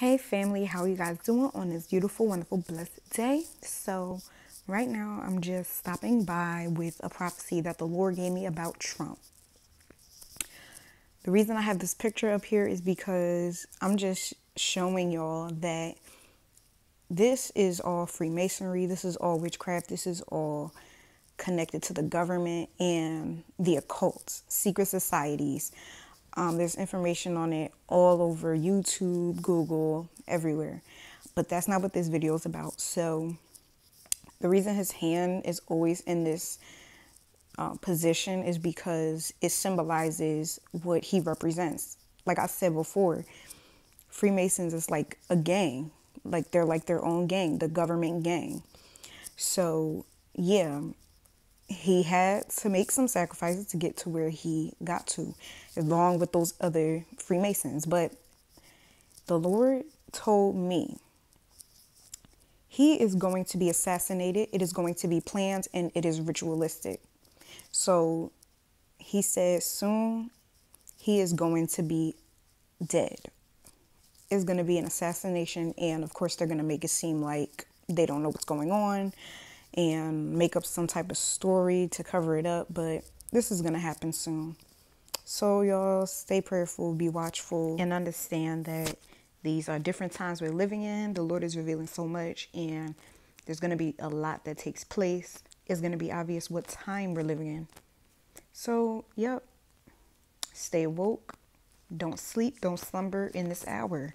Hey family, how you guys doing on this beautiful, wonderful, blessed day? So, right now I'm just stopping by with a prophecy that the Lord gave me about Trump. The reason I have this picture up here is because I'm just showing y'all that this is all Freemasonry, this is all witchcraft, this is all connected to the government and the occult, secret societies. Um, there's information on it all over YouTube, Google, everywhere. But that's not what this video is about. So, the reason his hand is always in this uh, position is because it symbolizes what he represents. Like I said before, Freemasons is like a gang, like they're like their own gang, the government gang. So, yeah, he had to make some sacrifices to get to where he got to, along with those other Freemasons. But the Lord told me he is going to be assassinated, it is going to be planned, and it is ritualistic. So he said soon he is going to be dead. It's going to be an assassination, and of course, they're going to make it seem like they don't know what's going on and make up some type of story to cover it up, but this is going to happen soon. So, y'all, stay prayerful, be watchful, and understand that these are different times we're living in. The Lord is revealing so much, and there's going to be a lot that takes place. It's going to be obvious what time we're living in. So, yep, stay woke, don't sleep, don't slumber in this hour.